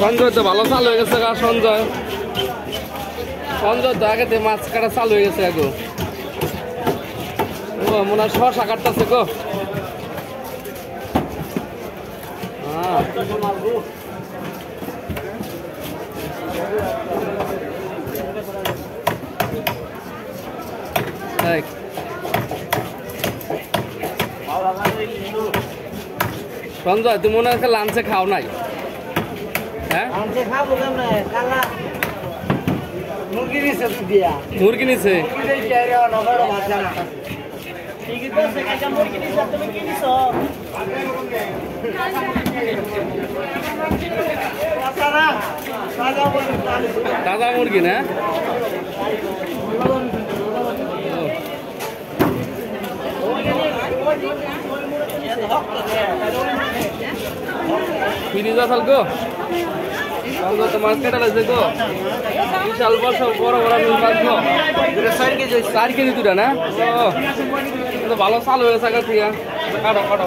সঞ্জয় তো ভালো চালু হয়ে গেছে গা, সঞ্জয়। সঞ্জয় তো আগে মাছ কাটা চালু হয়ে গেছে আগো ও, মনে হয় শশা কাটতেছে গো। হ্যাঁ। সঞ্জয়, তুমি মনে হয় লাঞ্চে খাও নাই? আছে মুরগি নিছে তাজা মুরগি না। ফ্রিজ আছে মাছ কাটা লাগছে তো। বিশাল বড় বড় বড় মিল মাছ চার কেজি চার কেজি দুটা না? তো ভালো চাল হয়েছে কাটা, কাটো।